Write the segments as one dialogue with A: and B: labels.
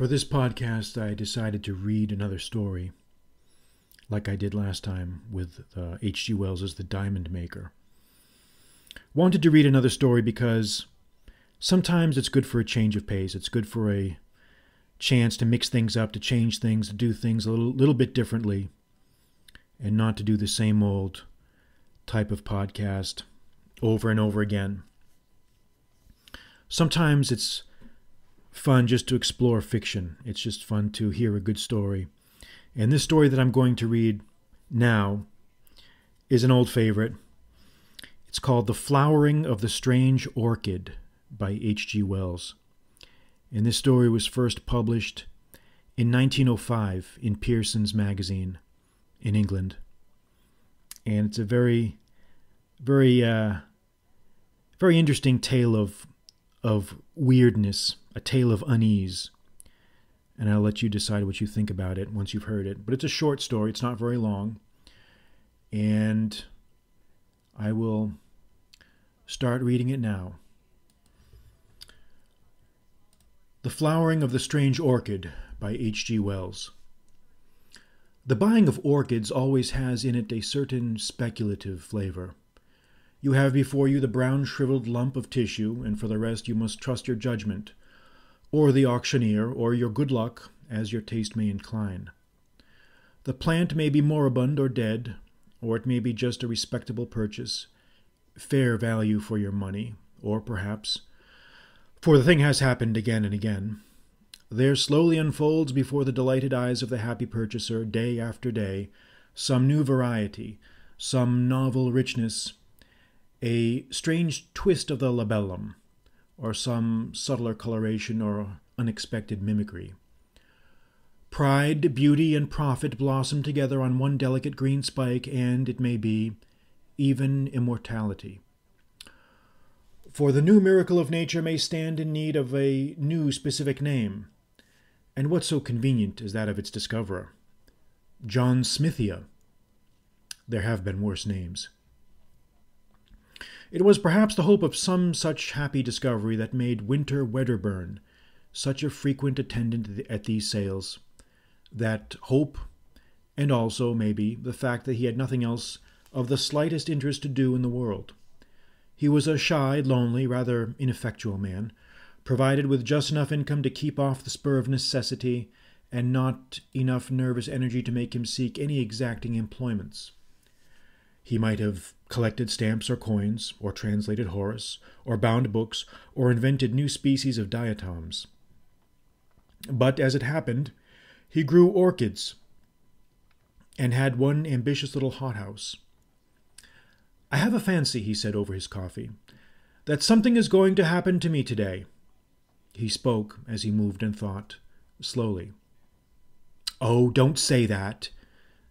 A: For this podcast, I decided to read another story, like I did last time with H.G. Uh, Wells' The Diamond Maker. Wanted to read another story because sometimes it's good for a change of pace. It's good for a chance to mix things up, to change things, to do things a little, little bit differently, and not to do the same old type of podcast over and over again. Sometimes it's fun just to explore fiction. It's just fun to hear a good story. And this story that I'm going to read now is an old favorite. It's called The Flowering of the Strange Orchid by H.G. Wells. And this story was first published in 1905 in Pearson's Magazine in England. And it's a very, very, uh, very interesting tale of, of weirdness, a tale of unease. And I'll let you decide what you think about it once you've heard it. But it's a short story, it's not very long. And I will start reading it now. The Flowering of the Strange Orchid by H.G. Wells. The buying of orchids always has in it a certain speculative flavor. You have before you the brown shriveled lump of tissue, and for the rest you must trust your judgment, or the auctioneer, or your good luck, as your taste may incline. The plant may be moribund or dead, or it may be just a respectable purchase, fair value for your money, or perhaps for the thing has happened again and again. There slowly unfolds before the delighted eyes of the happy purchaser, day after day, some new variety, some novel richness, a strange twist of the labellum, or some subtler coloration or unexpected mimicry. Pride, beauty, and profit blossom together on one delicate green spike, and, it may be, even immortality. For the new miracle of nature may stand in need of a new specific name. And what so convenient as that of its discoverer? John Smithia. There have been worse names. It was perhaps the hope of some such happy discovery that made Winter Wedderburn such a frequent attendant at these sales. That hope, and also, maybe, the fact that he had nothing else of the slightest interest to do in the world. He was a shy, lonely, rather ineffectual man, provided with just enough income to keep off the spur of necessity, and not enough nervous energy to make him seek any exacting employments. He might have collected stamps or coins, or translated Horace, or bound books, or invented new species of diatoms. But as it happened, he grew orchids and had one ambitious little hothouse. I have a fancy, he said over his coffee, that something is going to happen to me today. He spoke as he moved and thought, slowly. Oh, don't say that,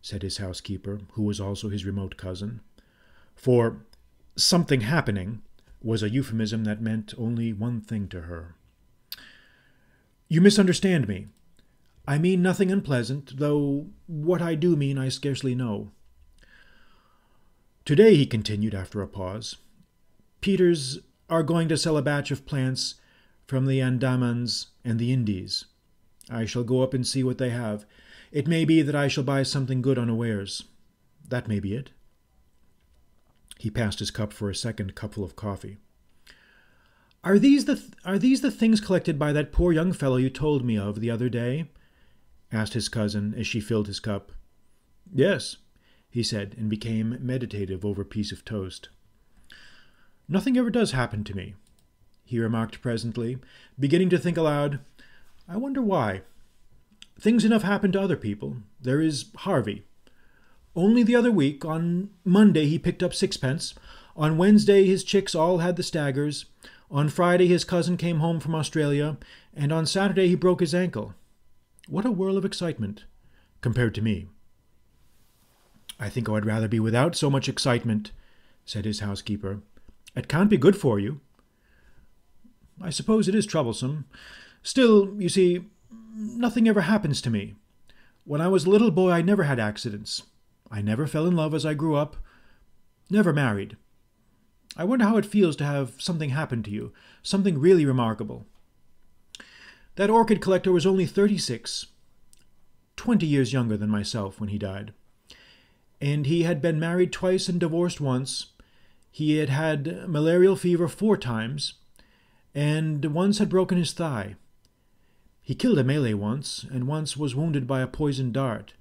A: said his housekeeper, who was also his remote cousin. For something happening was a euphemism that meant only one thing to her. You misunderstand me. I mean nothing unpleasant, though what I do mean I scarcely know. Today, he continued after a pause, Peters are going to sell a batch of plants from the Andamans and the Indies. I shall go up and see what they have. It may be that I shall buy something good unawares. That may be it. He passed his cup for a second cupful of coffee. Are these the th- are these the things collected by that poor young fellow you told me of the other day? asked his cousin as she filled his cup. Yes, he said, and became meditative over a piece of toast. Nothing ever does happen to me, he remarked presently, beginning to think aloud. I wonder why. Things enough happen to other people. There is Harvey. Only the other week, on Monday, he picked up sixpence. On Wednesday, his chicks all had the staggers. On Friday, his cousin came home from Australia. And on Saturday, he broke his ankle. What a whirl of excitement, compared to me. I think I would rather be without so much excitement, said his housekeeper. It can't be good for you. I suppose it is troublesome. Still, you see, nothing ever happens to me. When I was a little boy, I never had accidents. I never fell in love as I grew up. Never married. I wonder how it feels to have something happen to you, something really remarkable. That orchid collector was only 36, 20 years younger than myself when he died. And he had been married twice and divorced once. He had had malarial fever four times, and once had broken his thigh. He killed a Malay once, and once was wounded by a poisoned dart.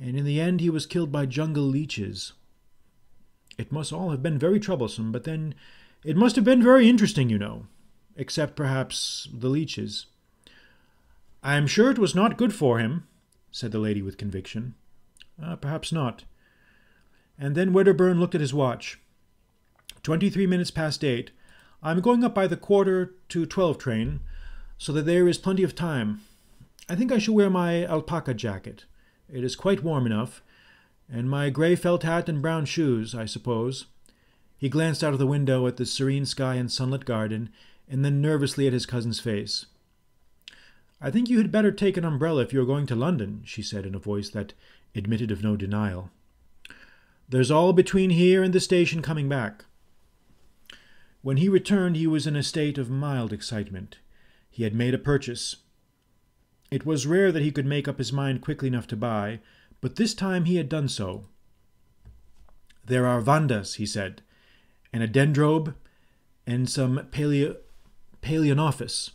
A: And in the end he was killed by jungle leeches. It must all have been very troublesome, but then it must have been very interesting, you know, except perhaps the leeches. I am sure it was not good for him, said the lady with conviction. Uh, perhaps not. And then Wedderburn looked at his watch. Twenty-three minutes past eight. I'm going up by the quarter to twelve train, so that there is plenty of time. I think I shall wear my alpaca jacket. It is quite warm enough, and my grey felt hat and brown shoes, I suppose. He glanced out of the window at the serene sky and sunlit garden, and then nervously at his cousin's face. I think you had better take an umbrella if you are going to London, she said in a voice that admitted of no denial. There's all between here and the station coming back. When he returned, he was in a state of mild excitement. He had made a purchase. It was rare that he could make up his mind quickly enough to buy, but this time he had done so. There are vandas, he said, and a dendrobe, and some paleo- palaeonophis.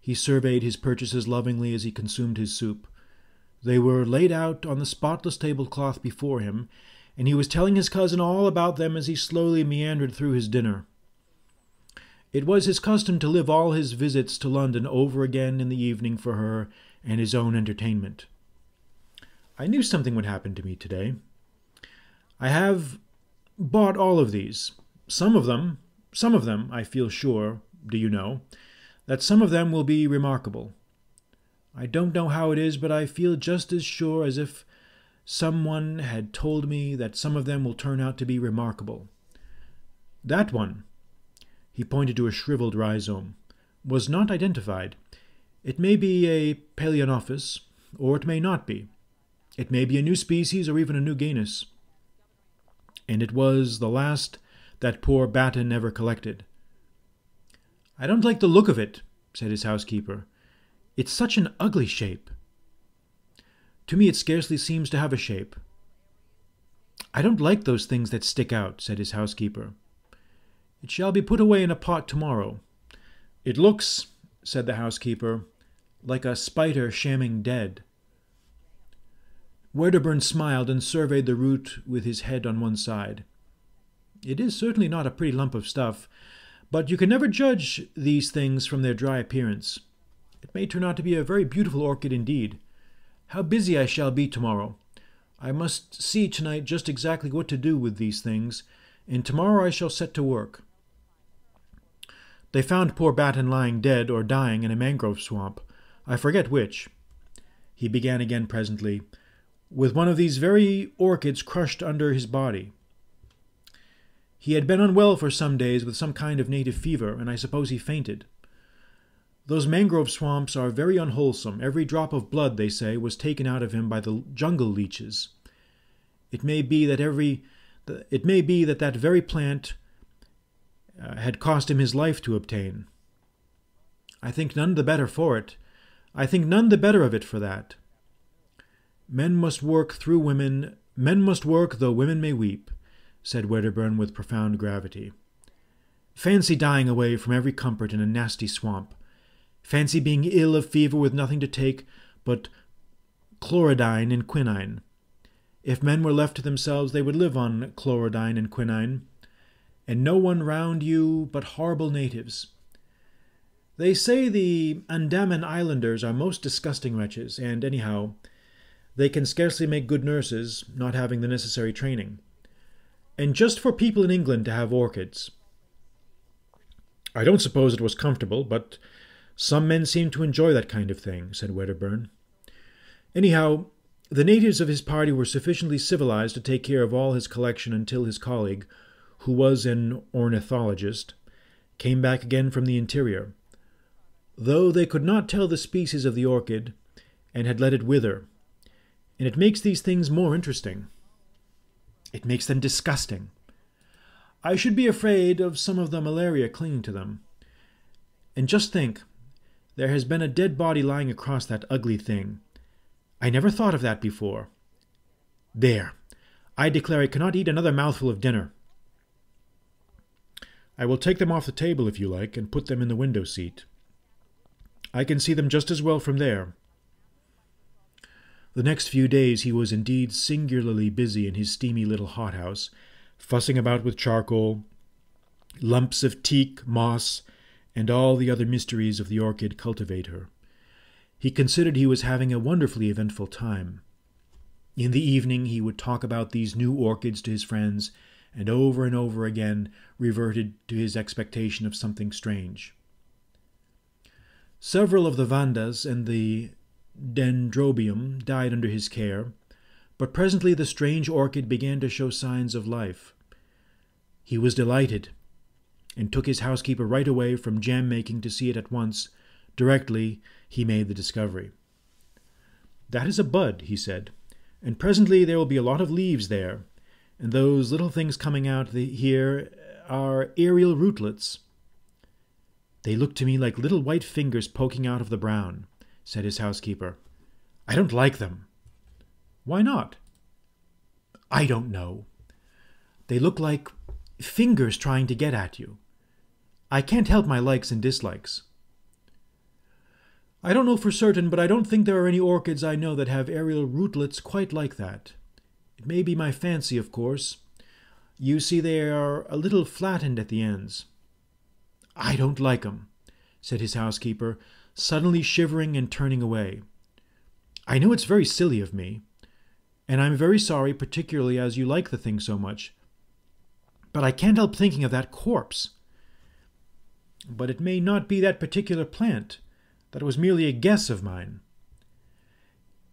A: He surveyed his purchases lovingly as he consumed his soup. They were laid out on the spotless tablecloth before him, and he was telling his cousin all about them as he slowly meandered through his dinner. It was his custom to live all his visits to London over again in the evening for her and his own entertainment. I knew something would happen to me today. I have bought all of these. Some of them, some of them, I feel sure, do you know, that some of them will be remarkable. I don't know how it is, but I feel just as sure as if someone had told me that some of them will turn out to be remarkable. That one, he pointed to a shriveled rhizome, was not identified. It may be a Palaeonophis, or it may not be. It may be a new species or even a new genus. And it was the last that poor Batten ever collected. I don't like the look of it, said his housekeeper. It's such an ugly shape. To me, it scarcely seems to have a shape. I don't like those things that stick out, said his housekeeper. It shall be put away in a pot tomorrow. It looks, said the housekeeper, like a spider shamming dead. Wedderburn smiled and surveyed the root with his head on one side. It is certainly not a pretty lump of stuff, but you can never judge these things from their dry appearance. It may turn out to be a very beautiful orchid indeed. How busy I shall be tomorrow! I must see tonight just exactly what to do with these things, and tomorrow I shall set to work. They found poor Batten lying dead or dying in a mangrove swamp. I forget which. He began again presently with one of these very orchids crushed under his body. He had been unwell for some days with some kind of native fever, and I suppose he fainted. Those mangrove swamps are very unwholesome. Every drop of blood, they say, was taken out of him by the jungle leeches. It may be that every it may be that that very plant uh, had cost him his life to obtain. I think none the better for it. I think none the better of it for that. Men must work through women, men must work though women may weep, said Wedderburn with profound gravity. Fancy dying away from every comfort in a nasty swamp. Fancy being ill of fever with nothing to take but chlorodyne and quinine. If men were left to themselves, they would live on chlorodyne and quinine, and no one round you but horrible natives. They say the Andaman Islanders are most disgusting wretches, and anyhow, they can scarcely make good nurses, not having the necessary training. And just for people in England to have orchids. I don't suppose it was comfortable, but some men seem to enjoy that kind of thing, said Wedderburn. Anyhow, the natives of his party were sufficiently civilized to take care of all his collection until his colleague, who was an ornithologist, came back again from the interior. Though they could not tell the species of the orchid, and had let it wither, and it makes these things more interesting. It makes them disgusting. I should be afraid of some of the malaria clinging to them. And just think, There has been a dead body lying across that ugly thing. I never thought of that before. There! I declare I cannot eat another mouthful of dinner. I will take them off the table if you like, and put them in the window seat. I can see them just as well from there. The next few days he was indeed singularly busy in his steamy little hothouse, fussing about with charcoal, lumps of teak, moss, and all the other mysteries of the orchid cultivator. He considered he was having a wonderfully eventful time. In the evening he would talk about these new orchids to his friends, and over and over again reverted to his expectation of something strange. Several of the Vandas and the Dendrobium died under his care, but presently the strange orchid began to show signs of life. He was delighted, and took his housekeeper right away from jam making to see it at once, directly he made the discovery. That is a bud, he said, and presently there will be a lot of leaves there, and those little things coming out here are aerial rootlets. They look to me like little white fingers poking out of the brown, said his housekeeper. I don't like them. Why not? I don't know. They look like fingers trying to get at you. I can't help my likes and dislikes. I don't know for certain, but I don't think there are any orchids I know that have aerial rootlets quite like that. It may be my fancy, of course. You see, they are a little flattened at the ends. I don't like 'em, said his housekeeper, suddenly shivering and turning away. I know it's very silly of me, and I'm very sorry, particularly as you like the thing so much. But I can't help thinking of that corpse. But it may not be that particular plant. That was merely a guess of mine.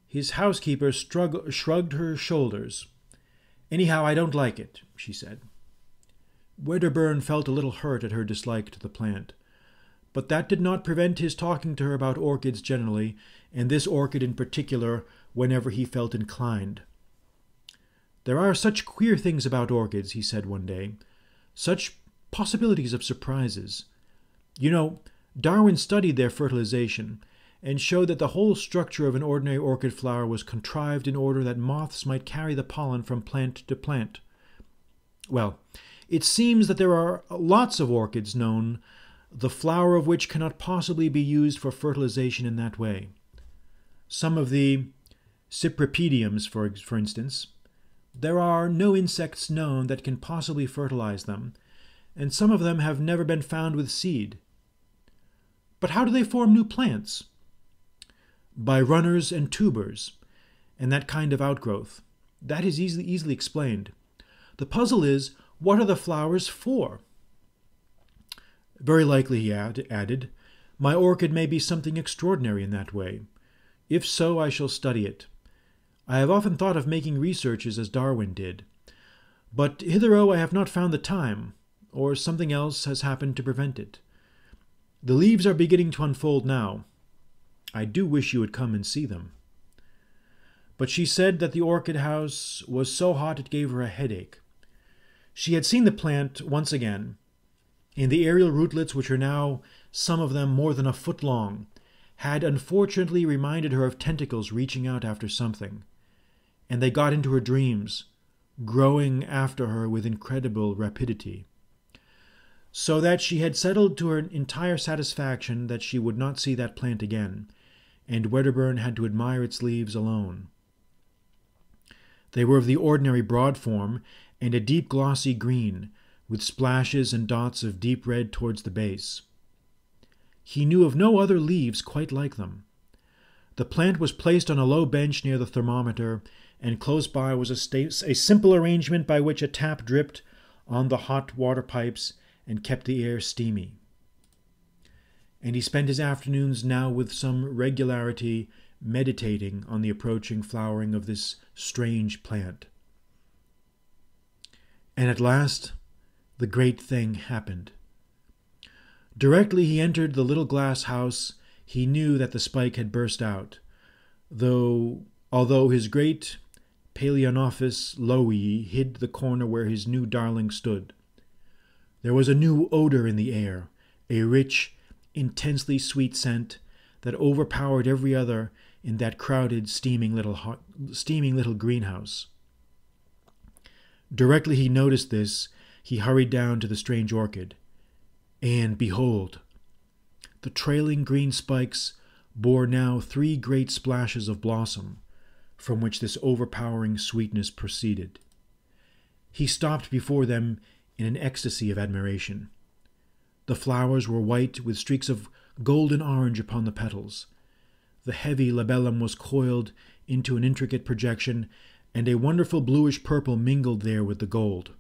A: His housekeeper strug- shrugged her shoulders. Anyhow, I don't like it, she said. Wedderburn felt a little hurt at her dislike to the plant, but that did not prevent his talking to her about orchids generally, and this orchid in particular, whenever he felt inclined. There are such queer things about orchids, he said one day, such possibilities of surprises. You know, Darwin studied their fertilization and showed that the whole structure of an ordinary orchid flower was contrived in order that moths might carry the pollen from plant to plant. Well, it seems that there are lots of orchids known, the flower of which cannot possibly be used for fertilization in that way. Some of the Cypripediums, for, for instance, there are no insects known that can possibly fertilize them, and some of them have never been found with seed. But how do they form new plants? By runners and tubers, and that kind of outgrowth. That is easily, easily explained. The puzzle is what are the flowers for? Very likely, he add, added, my orchid may be something extraordinary in that way. If so, I shall study it. I have often thought of making researches as Darwin did. But hitherto I have not found the time, or something else has happened to prevent it. The leaves are beginning to unfold now. I do wish you would come and see them. But she said that the orchid house was so hot it gave her a headache. She had seen the plant once again, and the aerial rootlets, which are now some of them more than a foot long, had unfortunately reminded her of tentacles reaching out after something, and they got into her dreams, growing after her with incredible rapidity. So that she had settled to her entire satisfaction that she would not see that plant again, and Wedderburn had to admire its leaves alone. They were of the ordinary broad form, and a deep glossy green, with splashes and dots of deep red towards the base. He knew of no other leaves quite like them. The plant was placed on a low bench near the thermometer, and close by was a, a simple arrangement by which a tap dripped on the hot water pipes and kept the air steamy. And he spent his afternoons now with some regularity meditating on the approaching flowering of this strange plant. And at last, the great thing happened. Directly he entered the little glass house, he knew that the spike had burst out, though although his great Palaeonophis loei hid the corner where his new darling stood. There was a new odor in the air, a rich, intensely sweet scent, that overpowered every other in that crowded, steaming little, hot, steaming little greenhouse. Directly he noticed this, he hurried down to the strange orchid. And behold, the trailing green spikes bore now three great splashes of blossom, from which this overpowering sweetness proceeded. He stopped before them in an ecstasy of admiration. The flowers were white with streaks of golden orange upon the petals. The heavy labellum was coiled into an intricate projection, and a wonderful bluish purple mingled there with the gold.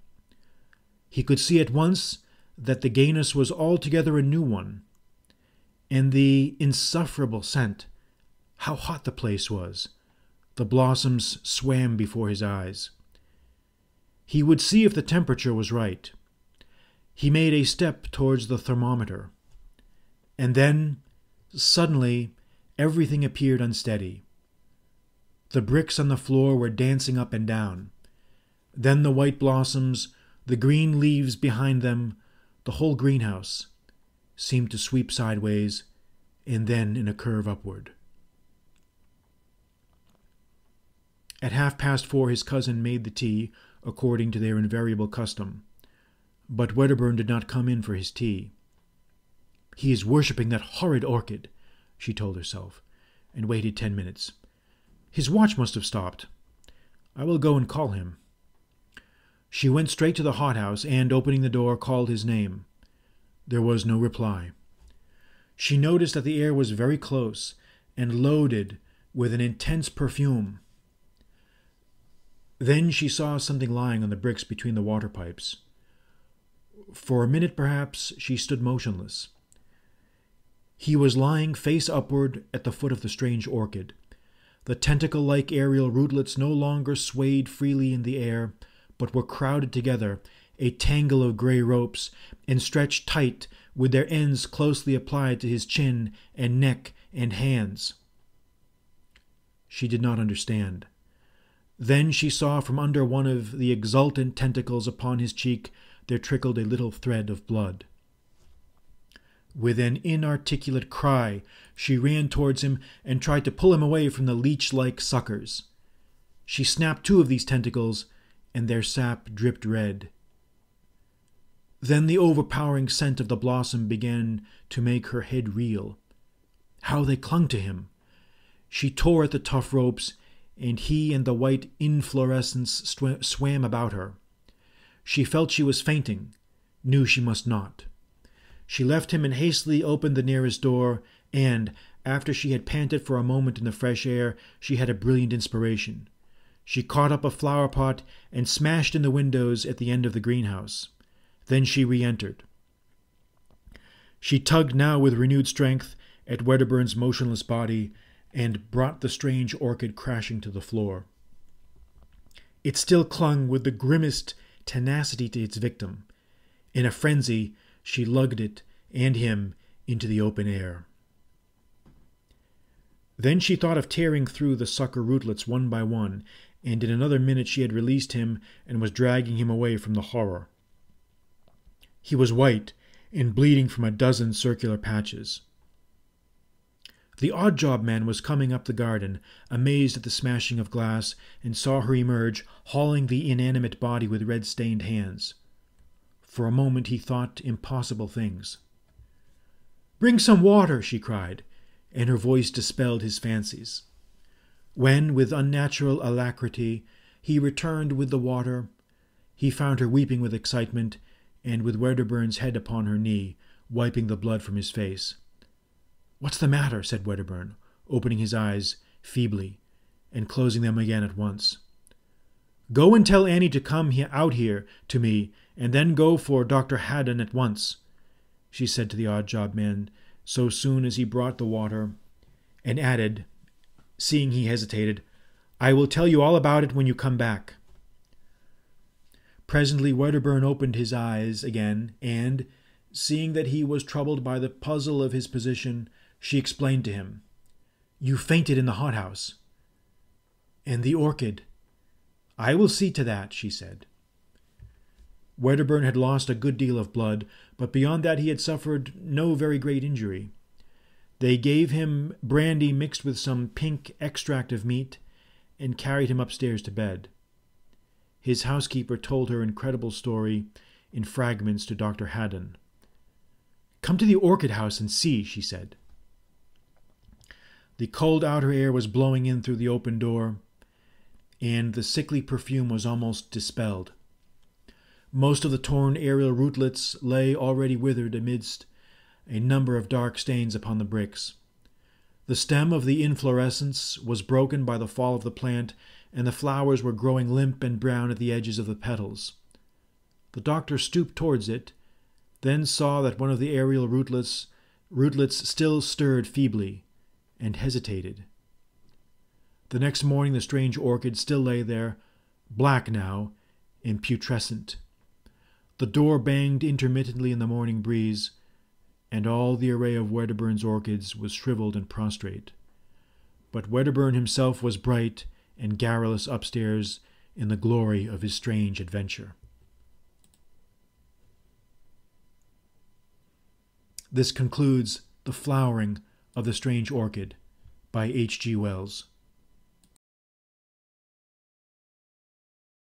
A: He could see at once that the genus was altogether a new one, and the insufferable scent. How hot the place was! The blossoms swam before his eyes. He would see if the temperature was right. He made a step towards the thermometer. And then, suddenly, everything appeared unsteady. The bricks on the floor were dancing up and down. Then the white blossoms, the green leaves behind them, the whole greenhouse, seemed to sweep sideways and then in a curve upward. At half past four, his cousin made the tea, according to their invariable custom. But Wedderburn did not come in for his tea. He is worshipping that horrid orchid, she told herself, and waited ten minutes. His watch must have stopped. I will go and call him. She went straight to the hothouse and, opening the door, called his name. There was no reply. She noticed that the air was very close and loaded with an intense perfume. Then she saw something lying on the bricks between the water pipes. For a minute, perhaps, she stood motionless. He was lying face upward at the foot of the strange orchid. The tentacle like aerial rootlets no longer swayed freely in the air, but were crowded together, a tangle of grey ropes, and stretched tight with their ends closely applied to his chin and neck and hands. She did not understand. Then she saw from under one of the exultant tentacles upon his cheek there trickled a little thread of blood. With an inarticulate cry, she ran towards him and tried to pull him away from the leech like suckers. She snapped two of these tentacles, and their sap dripped red. Then the overpowering scent of the blossom began to make her head reel. How they clung to him! She tore at the tough ropes, and he and the white inflorescence sw- swam about her. She felt she was fainting, knew she must not. She left him and hastily opened the nearest door, and, after she had panted for a moment in the fresh air, she had a brilliant inspiration. She caught up a flower pot and smashed in the windows at the end of the greenhouse. Then she re entered. She tugged now with renewed strength at Wedderburn's motionless body and brought the strange orchid crashing to the floor. It still clung with the grimmest tenacity to its victim. In a frenzy, she lugged it and him into the open air. Then she thought of tearing through the sucker rootlets one by one, and in another minute she had released him and was dragging him away from the horror. He was white and bleeding from a dozen circular patches. The odd job man was coming up the garden, amazed at the smashing of glass, and saw her emerge, hauling the inanimate body with red stained hands. For a moment he thought impossible things. Bring some water, she cried, and her voice dispelled his fancies. When, with unnatural alacrity, he returned with the water, he found her weeping with excitement and with Wedderburn's head upon her knee, wiping the blood from his face. What's the matter? said Wedderburn, opening his eyes feebly and closing them again at once. Go and tell Annie to come he- out here to me, and then go for Dr. Haddon at once, she said to the odd job man so soon as he brought the water, and added, seeing he hesitated, I will tell you all about it when you come back. Presently Wedderburn opened his eyes again, and, seeing that he was troubled by the puzzle of his position, she explained to him, You fainted in the hothouse. And the orchid. I will see to that, she said. Wedderburn had lost a good deal of blood, but beyond that he had suffered no very great injury. They gave him brandy mixed with some pink extract of meat and carried him upstairs to bed. His housekeeper told her incredible story in fragments to Dr. Haddon. Come to the orchid house and see, she said. The cold outer air was blowing in through the open door, and the sickly perfume was almost dispelled. Most of the torn aerial rootlets lay already withered amidst a number of dark stains upon the bricks. The stem of the inflorescence was broken by the fall of the plant, and the flowers were growing limp and brown at the edges of the petals. The doctor stooped towards it, then saw that one of the aerial rootlets, rootlets still stirred feebly, and hesitated. The next morning the strange orchid still lay there, black now and putrescent. The door banged intermittently in the morning breeze, and all the array of Wedderburn's orchids was shriveled and prostrate. But Wedderburn himself was bright and garrulous upstairs in the glory of his strange adventure. This concludes The Flowering of the Strange Orchid by H. G. Wells.